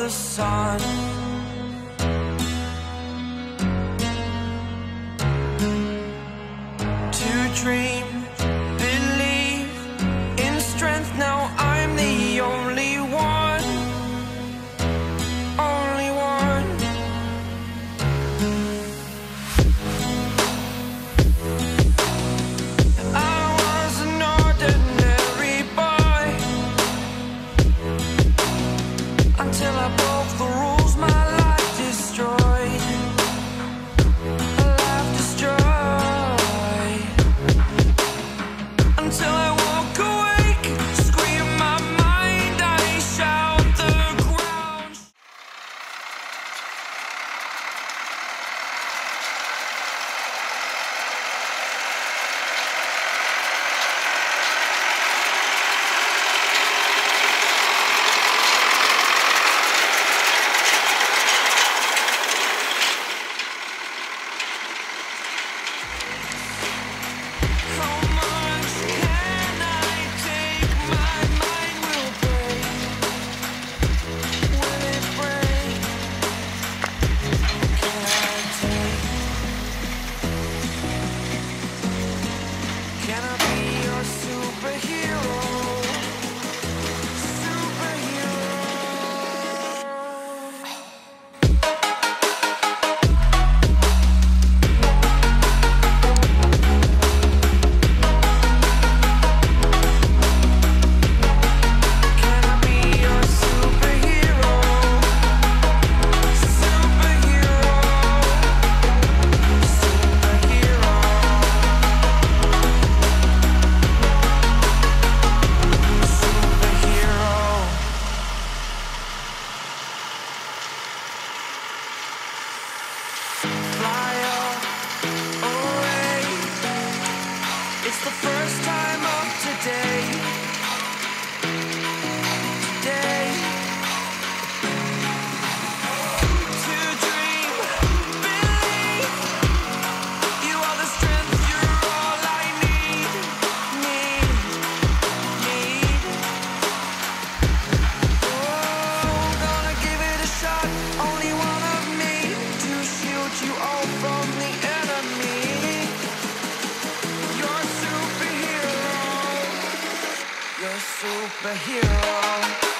the sun. To dream, believe in strength. Now I'm the only one. Only one. It's the first time. superhero.